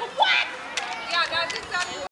Wow!